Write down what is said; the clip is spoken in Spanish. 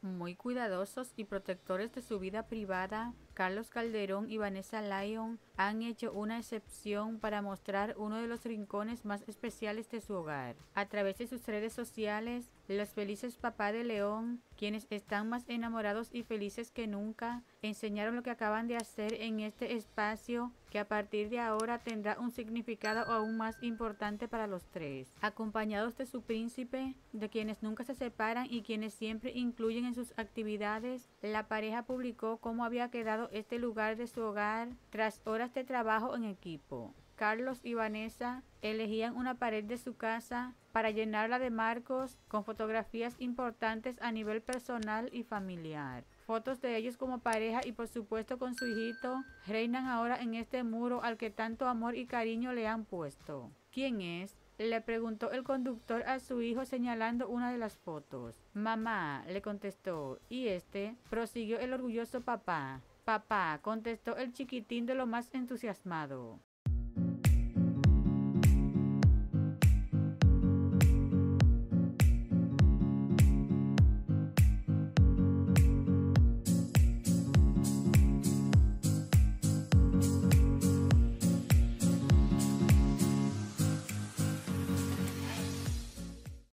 Muy cuidadosos y protectores de su vida privada, Carlos Calderón y Vanessa Lyon han hecho una excepción para mostrar uno de los rincones más especiales de su hogar. A través de sus redes sociales, los felices papá de León, quienes están más enamorados y felices que nunca, enseñaron lo que acaban de hacer en este espacio que a partir de ahora tendrá un significado aún más importante para los tres. Acompañados de su príncipe, de quienes nunca se separan y quienes siempre incluyen en sus actividades, la pareja publicó cómo había quedado este lugar de su hogar tras horas de trabajo en equipo. Carlos y Vanessa elegían una pared de su casa para llenarla de marcos con fotografías importantes a nivel personal y familiar. Fotos de ellos como pareja y por supuesto con su hijito reinan ahora en este muro al que tanto amor y cariño le han puesto. ¿Quién es? Le preguntó el conductor a su hijo señalando una de las fotos. Mamá, le contestó, y este prosiguió el orgulloso papá. Papá, contestó el chiquitín de lo más entusiasmado.